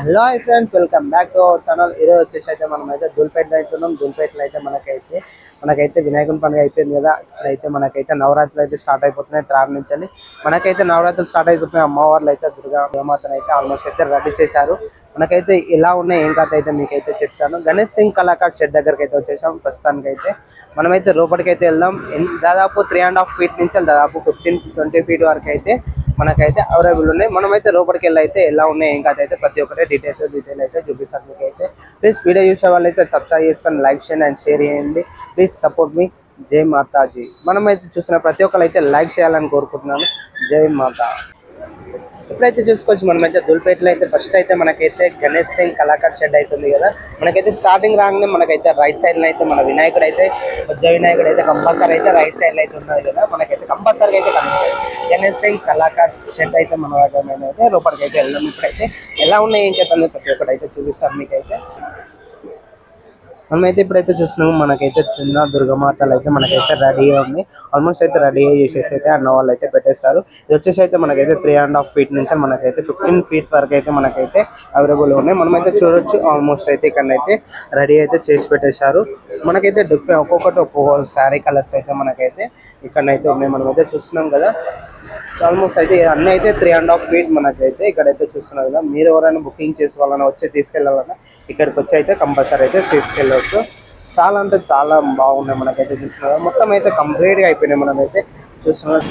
Hello I friends welcome back to our channel ఈరోజు వచ్చేసి అయితే మనం అయితే దుల్పేటలో అవుతున్నాం దుల్పేటలో అయితే మనకైతే మనకైతే వినాయకుని పండుగ అయిపోయింది కదా. ఇప్పుడైతే మనకైతే నవరాత్రులు అయితే స్టార్ట్ అయిపోతున్నాయి. త్రాడు నుంచి మనకైతే నవరాత్రులు స్టార్ట్ అయిపోతున్నాయి. అమ్మవార్లు అయితే దుర్గా దేవమాతను అయితే ఆల్మోస్ట్ అయితే రెడీ చేశారు. మనకైతే ఎలా ఉన్నాయి. ఏం కథ అయితే మీకైతే చెప్తాను. గణేష్ సింగ్ కళాకార్ షెడ్ దగ్గరికి అయితే వచ్చేసాం. ప్రస్తుతానికి అయితే మనమైతే లోపలికి అయితే వెళ్దాం దాదాపు త్రీ అండ్ హాఫ్ ఫీట్ నుంచి దాదాపు ఫిఫ్టీన్ ట్వంటీ ఫీట్ వరకు అయితే మనకైతే అవైలబుల్ ఉన్నాయి. మనమైతే లోపలికి వెళ్ళి అయితే ఎలా ఉన్నాయి ఇంకా అయితే ప్రతి ఒక్కటే డీటెయిల్స్ డీటెయిల్ అయితే చూపిస్తాను మీకు అయితే ప్లీజ్ వీడియో చూసే వాళ్ళు అయితే సబ్స్క్రైబ్ చేసుకొని లైక్ చేయండి అండ్ షేర్ చేయండి. ప్లీజ్ సపోర్ట్ మీ జై మాతాజీ. మనమైతే చూసిన ప్రతి ఒక్కరు అయితే లైక్ చేయాలని కోరుకుంటున్నాను. జై మాతా. ఇప్పుడైతే చూసుకోవచ్చు మనమైతే దుల్పేటలో అయితే ఫస్ట్ అయితే మనకైతే గణేష్ సింగ్ కళాకార్ షెడ్ అవుతుంది కదా. మనకైతే స్టార్టింగ్ రాగానే మనకైతే రైట్ సైడ్లో అయితే మన వినాయకుడు అయితే ఉజ్జ వినాయకుడు అయితే కంపల్సరీ అయితే రైట్ సైడ్లో అయితే ఉన్నది కదా. మనకైతే కంపల్సరీ అయితే కనిపిస్తుంది కళాకార్ షెడ్ అయితే మన దగ్గర అయితే లోపలికి అయితే వెళ్దాం ఇప్పుడైతే. ఎలా ఉన్నాయి ఏం చేద్దాం ప్రతి ఒక్కటి అయితే చూపిస్తాం మీకైతే. మనమైతే ఇప్పుడైతే చూస్తున్నాము మనకైతే చిన్న దుర్గమాతలు అయితే మనకైతే రెడీ ఉంది ఆల్మోస్ట్ అయితే రెడీ చేసేసి అయితే అన్న వాళ్ళు అయితే పెట్టేస్తారు. ఇది వచ్చేసి అయితే మనకైతే త్రీ అండ్ హాఫ్ ఫీట్ నుంచి మనకైతే ఫిఫ్టీన్ ఫీట్ వరకు అయితే మనకైతే అవైలబుల్ ఉన్నాయి. మనమైతే చూడొచ్చు ఆల్మోస్ట్ అయితే ఇక్కడైతే రెడీ అయితే చేసి పెట్టేశారు. మనకైతే డిఫరెంట్ ఒక్కొక్కటి ఒక్కొక్క శారీ కలర్స్ అయితే మనకైతే ఇక్కడైతే ఉన్నాయి మనమైతే చూస్తున్నాం కదా. ఆల్మోస్ట్ అయితే అన్నీ అయితే త్రీ అండ్ హాఫ్ ఫీట్ మనకైతే ఇక్కడైతే చూస్తున్నారు కదా. మీరు ఎవరైనా బుకింగ్ చేసుకోవాలన్నా వచ్చి తీసుకెళ్ళాలన్నా ఇక్కడికి వచ్చి అయితే కంపల్సరీ అయితే తీసుకెళ్ళవచ్చు చాలా అంటే చాలా బాగున్నాయి మనకైతే చూస్తున్నారు. కదా. మొత్తం అయితే కంప్లీట్గా అయిపోయినాయి మనమైతే చూస్తున్నారు.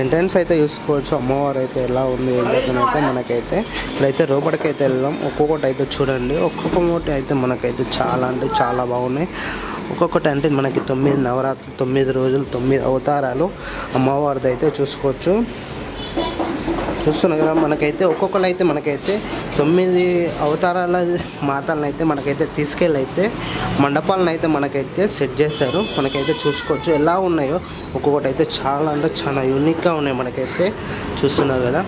ఎంట్రన్స్ అయితే చూసుకోవచ్చు. అమ్మవారు అయితే ఎలా ఉంది ఏంటైతే మనకైతే ఇప్పుడైతే లోపలికి అయితే వెళ్దాం. ఒక్కొక్కటి అయితే చూడండి. ఒక్కొక్కటి అయితే మనకైతే చాలా అంటే చాలా బాగున్నాయి. ఒక్కొక్కటి అంటే మనకి తొమ్మిది నవరాత్రులు తొమ్మిది రోజులు తొమ్మిది అవతారాలు అమ్మవారిది అయితే చూసుకోవచ్చు. చూస్తున్నారు కదా మనకైతే ఒక్కొక్కరు అయితే మనకైతే తొమ్మిది అవతారాల మాతలను అయితే మనకైతే తీసుకెళ్ళి అయితే మండపాలను అయితే మనకైతే సెట్ చేశారు. మనకైతే చూసుకోవచ్చు ఎలా ఉన్నాయో. ఒక్కొక్కటి అయితే చాలా అంటే చాలా యూనిక్గా ఉన్నాయి మనకైతే చూస్తున్నారు కదా.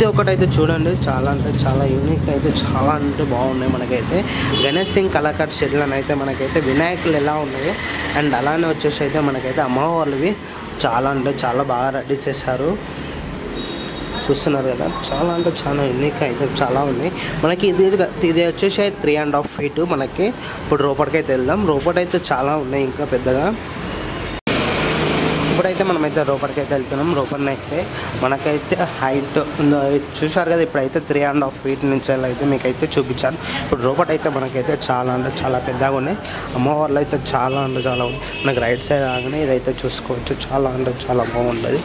ప్రతి ఒక్కటి అయితే చూడండి చాలా అంటే చాలా యూనిక్ అయితే చాలా అంటే బాగున్నాయి మనకైతే. గణేష్ సింగ్ కళాకార్ షెడ్లను అయితే మనకైతే వినాయకులు ఎలా ఉన్నాయో అండ్ అలానే వచ్చేసి అయితే మనకైతే అమ్మవార్లవి చాలా అంటే చాలా బాగా రెడీ చేశారు. చూస్తున్నారు కదా చాలా అంటే చాలా యూనిక్ అయితే చాలా ఉన్నాయి. మనకి ఇది ఇది వచ్చేసి త్రీ అండ్ హాఫ్ ఫీట్ మనకి. ఇప్పుడు రోపడికి అయితే వెళ్దాం. రోపట్ అయితే చాలా ఉన్నాయి ఇంకా పెద్దగా. ఇప్పుడైతే మనమైతే రూపర్కి అయితే వెళ్తున్నాం. రూపర్ని అయితే మనకైతే హైట్ చూసారు కదా ఇప్పుడైతే త్రీ అండ్ హాఫ్ ఫీట్ నుంచి అయితే మీకైతే చూపించాను. ఇప్పుడు రూపర్ అయితే మనకైతే చాలా అంటే చాలా పెద్దగా ఉన్నాయి. అమ్మవార్లు అయితే చాలా అంటే చాలా ఉన్నాయి. మనకి రైట్ సైడ్ రాగానే ఇదైతే చూసుకోవచ్చు. చాలా అంటే చాలా బాగుంటుంది.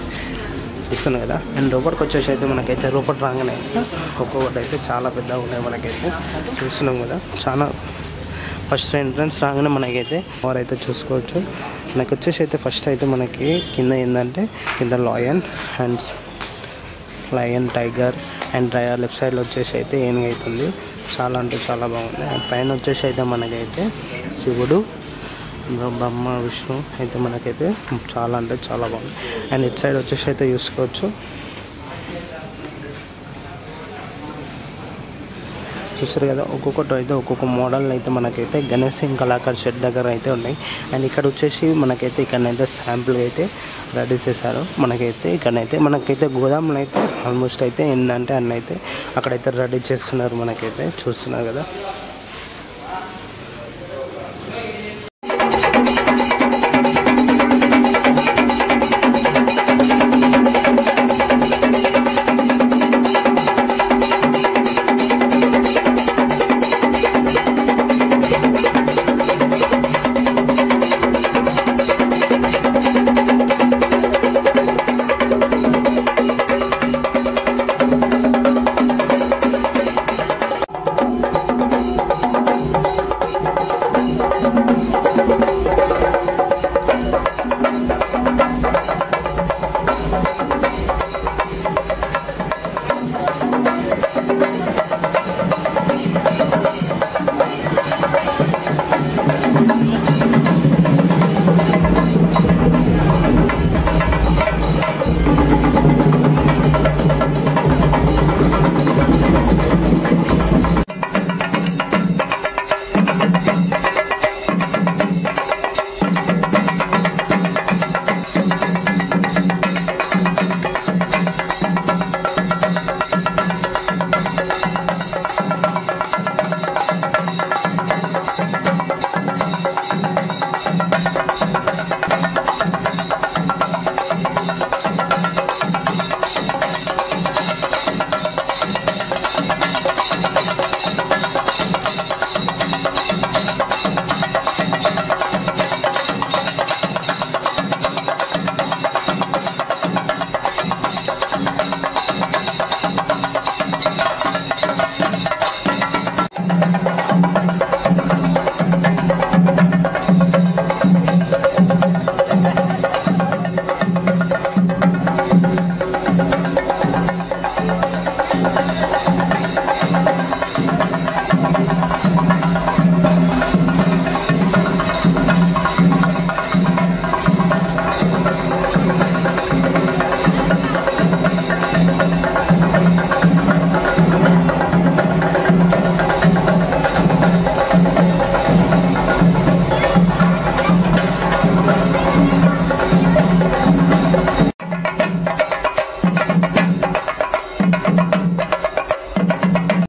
చూస్తున్నాం కదా అండ్ రూపర్కి వచ్చేసి అయితే మనకైతే రూపర్ రాగానే అయితే ఒక్కొక్కటి అయితే చాలా పెద్దగా ఉన్నాయి మనకైతే. చూస్తున్నాం కదా చాలా ఫస్ట్ ఎంట్రన్స్ రాగానే మనకైతే ఎవరైతే చూసుకోవచ్చు. మనకి వచ్చేసి అయితే ఫస్ట్ అయితే మనకి కింద ఏంటంటే కింద lion and lion tiger and left సైడ్లో వచ్చేసి అయితే ఏనుగు అవుతుంది. చాలా అంటే చాలా బాగుంది. అండ్ పైన వచ్చేసి అయితే మనకైతే శివుడు బ్రహ్మ విష్ణు అయితే మనకైతే చాలా అంటే చాలా బాగుంది. అండ్ ఇటు సైడ్ వచ్చేసి అయితే చూసుకోవచ్చు. చూసారు కదా ఒక్కొక్కటి అయితే ఒక్కొక్క మోడల్ అయితే మనకైతే గణేష్ సింగ్ కళాకార్ షెడ్ దగ్గర అయితే ఉన్నాయి. అండ్ ఇక్కడ వచ్చేసి మనకైతే ఇక్కడనైతే శాంపుల్ అయితే రెడీ చేశారు. మనకైతే ఇక్కడనైతే మనకైతే గోదాములు అయితే ఆల్మోస్ట్ అయితే ఏంటంటే అన్నైతే అక్కడైతే రెడీ చేస్తున్నారు మనకైతే. చూస్తున్నారు కదా.